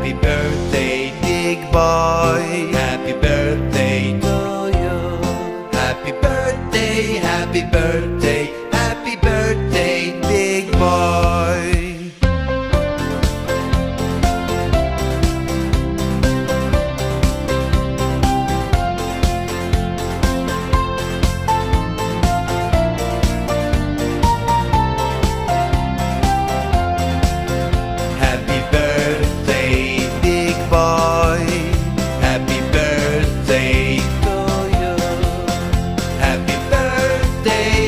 Happy birthday, big boy. Happy birthday to you. Happy birthday, happy birthday. day